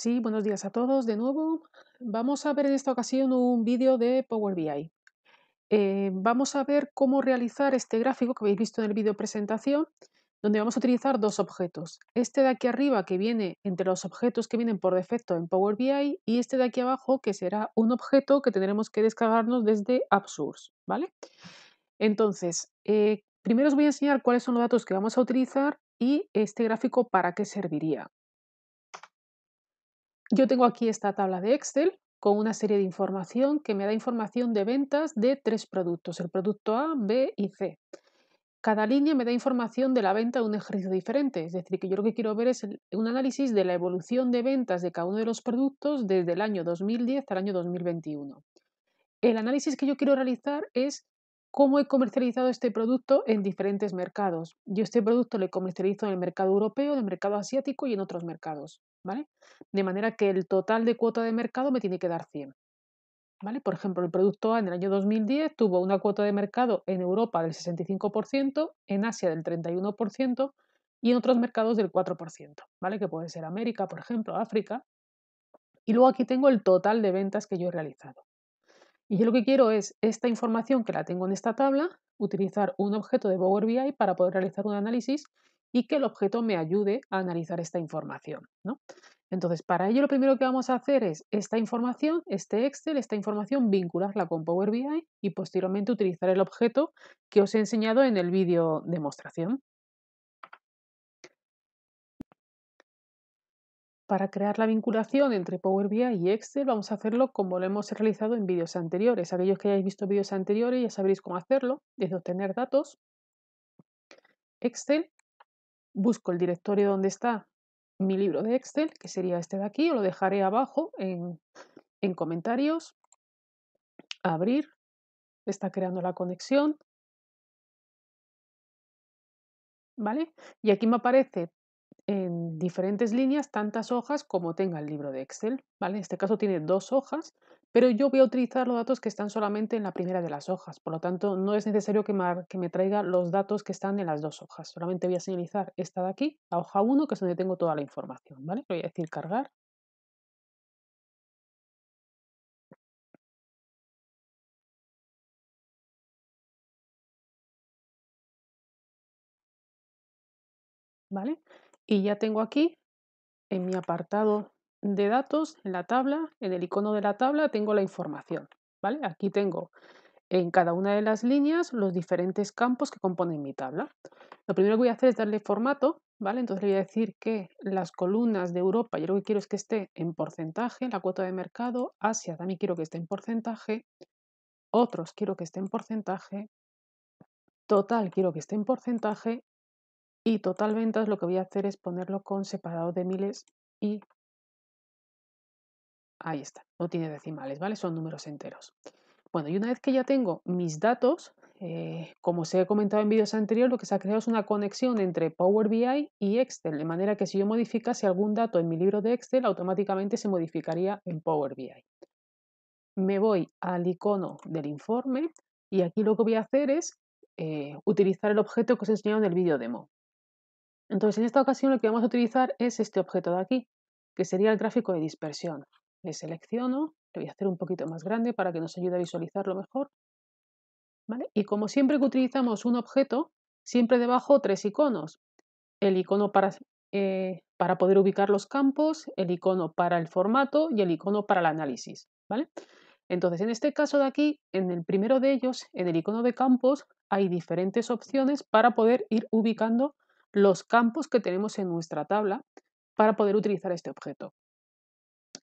Sí, buenos días a todos de nuevo. Vamos a ver en esta ocasión un vídeo de Power BI. Eh, vamos a ver cómo realizar este gráfico que habéis visto en el vídeo presentación, donde vamos a utilizar dos objetos. Este de aquí arriba que viene entre los objetos que vienen por defecto en Power BI y este de aquí abajo que será un objeto que tendremos que descargarnos desde AppSource. ¿vale? Entonces, eh, primero os voy a enseñar cuáles son los datos que vamos a utilizar y este gráfico para qué serviría. Yo tengo aquí esta tabla de Excel con una serie de información que me da información de ventas de tres productos, el producto A, B y C. Cada línea me da información de la venta de un ejercicio diferente, es decir, que yo lo que quiero ver es un análisis de la evolución de ventas de cada uno de los productos desde el año 2010 al año 2021. El análisis que yo quiero realizar es cómo he comercializado este producto en diferentes mercados. Yo este producto lo comercializo en el mercado europeo, en el mercado asiático y en otros mercados. De manera que el total de cuota de mercado me tiene que dar 100. ¿vale? Por ejemplo, el producto A en el año 2010 tuvo una cuota de mercado en Europa del 65%, en Asia del 31% y en otros mercados del 4%, ¿vale? Que puede ser América, por ejemplo, África. Y luego aquí tengo el total de ventas que yo he realizado. Y yo lo que quiero es esta información que la tengo en esta tabla, utilizar un objeto de Power BI para poder realizar un análisis y que el objeto me ayude a analizar esta información. ¿no? Entonces, para ello lo primero que vamos a hacer es esta información, este Excel, esta información, vincularla con Power BI y posteriormente utilizar el objeto que os he enseñado en el vídeo demostración. Para crear la vinculación entre Power BI y Excel vamos a hacerlo como lo hemos realizado en vídeos anteriores. Aquellos que hayáis visto vídeos anteriores ya sabréis cómo hacerlo, desde obtener datos, Excel, busco el directorio donde está mi libro de Excel, que sería este de aquí, o lo dejaré abajo en, en comentarios, abrir, está creando la conexión, ¿vale? Y aquí me aparece en diferentes líneas tantas hojas como tenga el libro de Excel. ¿vale? En este caso tiene dos hojas, pero yo voy a utilizar los datos que están solamente en la primera de las hojas. Por lo tanto, no es necesario que que me traiga los datos que están en las dos hojas. Solamente voy a señalizar esta de aquí, la hoja 1, que es donde tengo toda la información. ¿vale? Voy a decir cargar. ¿Vale? Y ya tengo aquí en mi apartado de datos, en la tabla, en el icono de la tabla, tengo la información. ¿vale? Aquí tengo en cada una de las líneas los diferentes campos que componen mi tabla. Lo primero que voy a hacer es darle formato, ¿vale? Entonces le voy a decir que las columnas de Europa, yo lo que quiero es que esté en porcentaje, la cuota de mercado, Asia también quiero que esté en porcentaje, otros quiero que esté en porcentaje, total quiero que esté en porcentaje y total ventas lo que voy a hacer es ponerlo con separado de miles y ahí está, no tiene decimales, ¿vale? Son números enteros. Bueno, y una vez que ya tengo mis datos, eh, como os he comentado en vídeos anteriores, lo que se ha creado es una conexión entre Power BI y Excel, de manera que si yo modificase algún dato en mi libro de Excel, automáticamente se modificaría en Power BI. Me voy al icono del informe y aquí lo que voy a hacer es eh, utilizar el objeto que os he enseñado en el vídeo demo. Entonces, en esta ocasión lo que vamos a utilizar es este objeto de aquí, que sería el gráfico de dispersión. Le selecciono, le voy a hacer un poquito más grande para que nos ayude a visualizarlo mejor. Y como siempre que utilizamos un objeto, siempre debajo tres iconos. El icono para, eh, para poder ubicar los campos, el icono para el formato y el icono para el análisis. ¿vale? Entonces, en este caso de aquí, en el primero de ellos, en el icono de campos, hay diferentes opciones para poder ir ubicando los campos que tenemos en nuestra tabla para poder utilizar este objeto.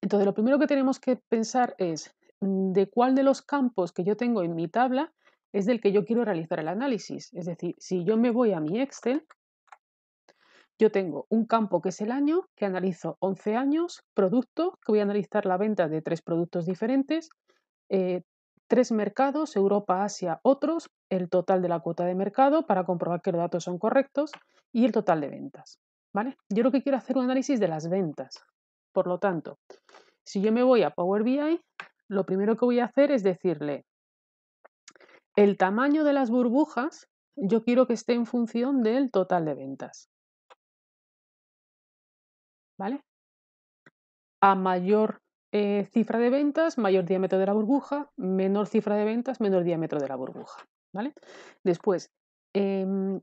Entonces, lo primero que tenemos que pensar es mm, de cuál de los campos que yo tengo en mi tabla es del que yo quiero realizar el análisis. Es decir, si yo me voy a mi Excel, yo tengo un campo que es el año, que analizo 11 años, producto, que voy a analizar la venta de tres productos diferentes, eh, tres mercados, Europa, Asia, otros, el total de la cuota de mercado para comprobar que los datos son correctos y el total de ventas. ¿vale? Yo lo que quiero hacer un análisis de las ventas. Por lo tanto, si yo me voy a Power BI, lo primero que voy a hacer es decirle el tamaño de las burbujas, yo quiero que esté en función del total de ventas. ¿Vale? a mayor eh, cifra de ventas, mayor diámetro de la burbuja, menor cifra de ventas, menor diámetro de la burbuja. ¿vale? Después, em,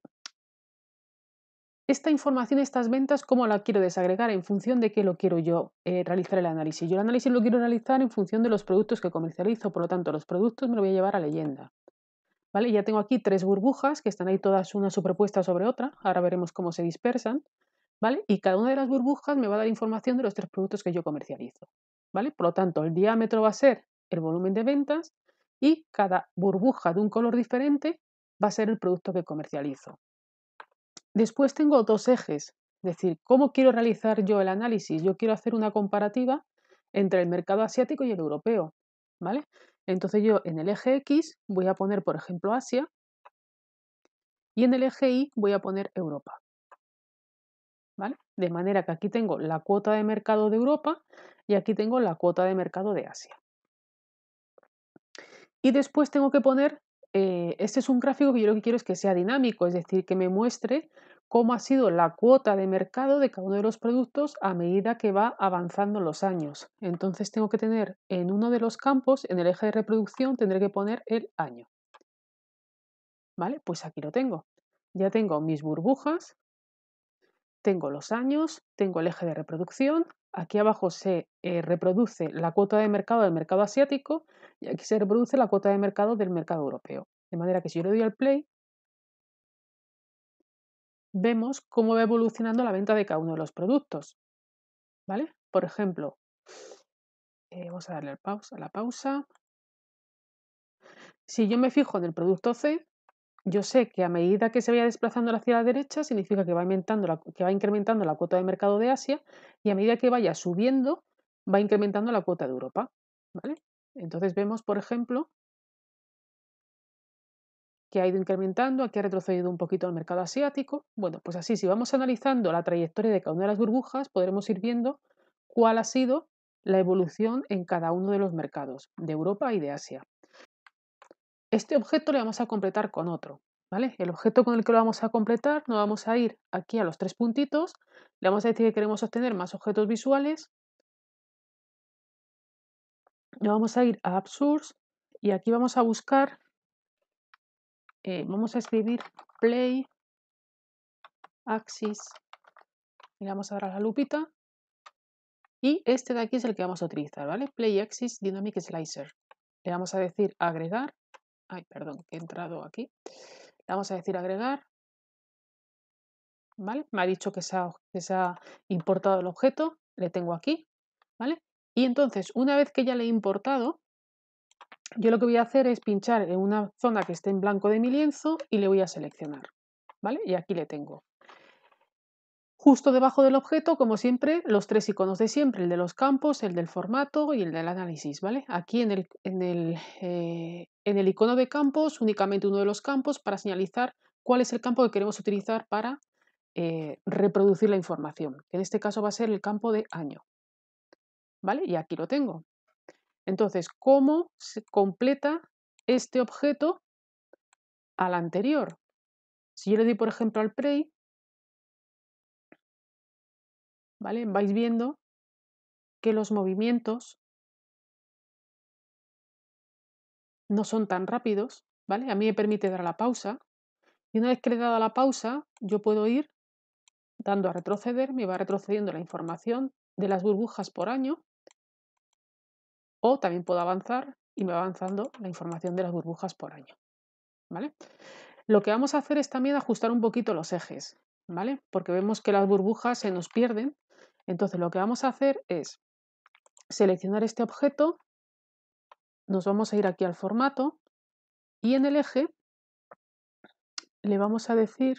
esta información, estas ventas, ¿cómo la quiero desagregar? En función de qué lo quiero yo eh, realizar el análisis. Yo el análisis lo quiero realizar en función de los productos que comercializo, por lo tanto, los productos me lo voy a llevar a leyenda. ¿Vale? Ya tengo aquí tres burbujas que están ahí todas una superpuesta sobre otra. Ahora veremos cómo se dispersan. ¿Vale? Y cada una de las burbujas me va a dar información de los tres productos que yo comercializo. ¿Vale? Por lo tanto, el diámetro va a ser el volumen de ventas y cada burbuja de un color diferente va a ser el producto que comercializo. Después tengo dos ejes, es decir, ¿cómo quiero realizar yo el análisis? Yo quiero hacer una comparativa entre el mercado asiático y el europeo, ¿vale? Entonces yo en el eje X voy a poner, por ejemplo, Asia y en el eje Y voy a poner Europa. ¿Vale? De manera que aquí tengo la cuota de mercado de Europa y aquí tengo la cuota de mercado de Asia. Y después tengo que poner eh, este es un gráfico que yo lo que quiero es que sea dinámico, es decir, que me muestre cómo ha sido la cuota de mercado de cada uno de los productos a medida que va avanzando los años. Entonces tengo que tener en uno de los campos, en el eje de reproducción, tendré que poner el año. ¿Vale? Pues aquí lo tengo. Ya tengo mis burbujas, tengo los años, tengo el eje de reproducción, aquí abajo se eh, reproduce la cuota de mercado del mercado asiático y aquí se reproduce la cuota de mercado del mercado europeo. De manera que si yo le doy al play, vemos cómo va evolucionando la venta de cada uno de los productos. ¿Vale? Por ejemplo, eh, vamos a darle a la pausa. Si yo me fijo en el producto C, yo sé que a medida que se vaya desplazando hacia la derecha, significa que va, que va incrementando la cuota de mercado de Asia y a medida que vaya subiendo, va incrementando la cuota de Europa. ¿vale? Entonces vemos, por ejemplo, que ha ido incrementando, aquí ha retrocedido un poquito el mercado asiático. Bueno, pues así, si vamos analizando la trayectoria de cada una de las burbujas, podremos ir viendo cuál ha sido la evolución en cada uno de los mercados, de Europa y de Asia. Este objeto le vamos a completar con otro. ¿vale? El objeto con el que lo vamos a completar, nos vamos a ir aquí a los tres puntitos, le vamos a decir que queremos obtener más objetos visuales, nos vamos a ir a App Source y aquí vamos a buscar, eh, vamos a escribir Play Axis, le vamos a dar a la lupita y este de aquí es el que vamos a utilizar, ¿vale? Play Axis Dynamic Slicer. Le vamos a decir agregar Ay, perdón, he entrado aquí. Le vamos a decir agregar. ¿Vale? Me ha dicho que se ha, que se ha importado el objeto. Le tengo aquí. ¿Vale? Y entonces, una vez que ya le he importado, yo lo que voy a hacer es pinchar en una zona que esté en blanco de mi lienzo y le voy a seleccionar. ¿Vale? Y aquí le tengo. Justo debajo del objeto, como siempre, los tres iconos de siempre, el de los campos, el del formato y el del análisis, ¿vale? Aquí en el, en el, eh, en el icono de campos, únicamente uno de los campos para señalizar cuál es el campo que queremos utilizar para eh, reproducir la información, en este caso va a ser el campo de año, ¿vale? Y aquí lo tengo. Entonces, ¿cómo se completa este objeto al anterior? Si yo le doy, por ejemplo, al Prey, ¿vale? Vais viendo que los movimientos no son tan rápidos, ¿vale? A mí me permite dar la pausa y una vez que le he dado la pausa, yo puedo ir dando a retroceder, me va retrocediendo la información de las burbujas por año o también puedo avanzar y me va avanzando la información de las burbujas por año, ¿vale? Lo que vamos a hacer es también ajustar un poquito los ejes, ¿vale? Porque vemos que las burbujas se nos pierden entonces lo que vamos a hacer es seleccionar este objeto, nos vamos a ir aquí al formato y en el eje le vamos a decir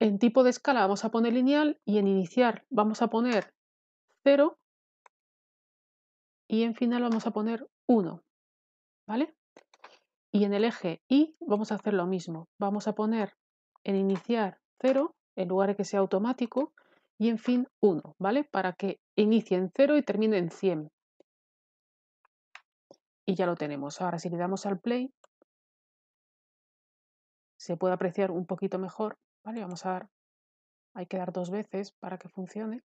en tipo de escala vamos a poner lineal y en iniciar vamos a poner 0 y en final vamos a poner 1, ¿vale? Y en el eje Y vamos a hacer lo mismo, vamos a poner en iniciar 0 en lugar de que sea automático y en fin 1, ¿vale? Para que inicie en 0 y termine en 100. Y ya lo tenemos. Ahora si le damos al play, se puede apreciar un poquito mejor, ¿vale? Vamos a dar hay que dar dos veces para que funcione.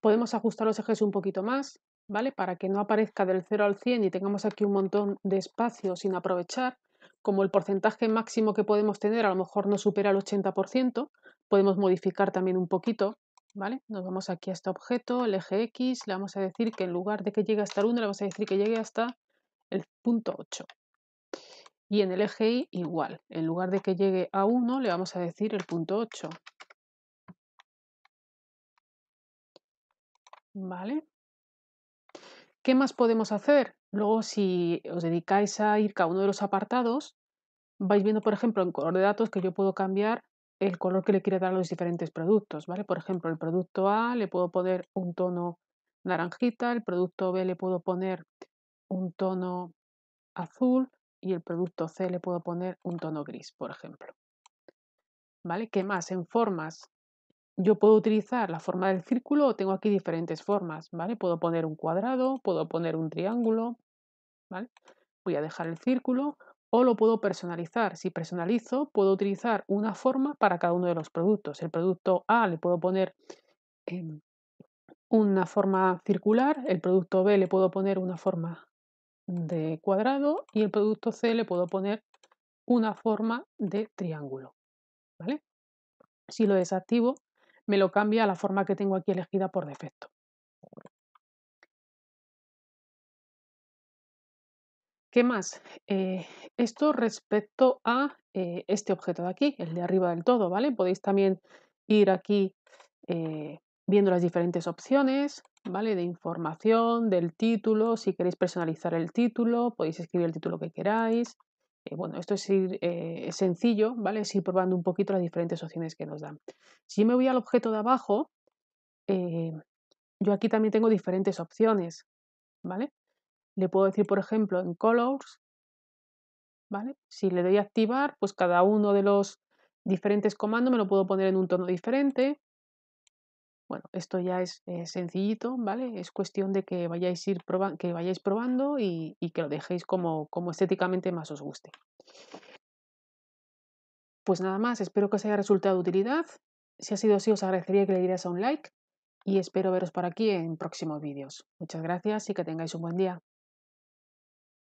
Podemos ajustar los ejes un poquito más, ¿vale? Para que no aparezca del 0 al 100 y tengamos aquí un montón de espacio sin aprovechar. Como el porcentaje máximo que podemos tener a lo mejor no supera el 80%, podemos modificar también un poquito, ¿vale? Nos vamos aquí a este objeto, el eje X, le vamos a decir que en lugar de que llegue hasta el 1, le vamos a decir que llegue hasta el punto 8. Y en el eje Y igual, en lugar de que llegue a 1, le vamos a decir el punto 8. ¿Vale? ¿Qué más podemos hacer? Luego, si os dedicáis a ir cada uno de los apartados, vais viendo, por ejemplo, en color de datos que yo puedo cambiar el color que le quiero dar a los diferentes productos, ¿vale? Por ejemplo, el producto A le puedo poner un tono naranjita, el producto B le puedo poner un tono azul y el producto C le puedo poner un tono gris, por ejemplo. ¿Vale? ¿Qué más? En formas. Yo puedo utilizar la forma del círculo o tengo aquí diferentes formas, ¿vale? Puedo poner un cuadrado, puedo poner un triángulo, ¿vale? Voy a dejar el círculo o lo puedo personalizar. Si personalizo, puedo utilizar una forma para cada uno de los productos. El producto A le puedo poner em, una forma circular, el producto B le puedo poner una forma de cuadrado y el producto C le puedo poner una forma de triángulo. ¿vale? Si lo desactivo, me lo cambia a la forma que tengo aquí elegida por defecto. ¿Qué más? Eh, esto respecto a eh, este objeto de aquí, el de arriba del todo, ¿vale? Podéis también ir aquí eh, viendo las diferentes opciones, ¿vale? De información, del título, si queréis personalizar el título, podéis escribir el título que queráis. Bueno, esto es, ir, sencillo, ¿vale? Es ir probando un poquito las diferentes opciones que nos dan. Si me voy al objeto de abajo, yo aquí también tengo diferentes opciones, ¿vale? Le puedo decir, por ejemplo, en Colors, ¿vale? Si le doy a activar, pues cada uno de los diferentes comandos me lo puedo poner en un tono diferente. Bueno, esto ya es sencillito, ¿vale? Es cuestión de que vayáis, ir que vayáis probando y, que lo dejéis como, como estéticamente más os guste. Pues nada más, espero que os haya resultado de utilidad. Si ha sido así, os agradecería que le dierais a un like y espero veros por aquí en próximos vídeos. Muchas gracias y que tengáis un buen día.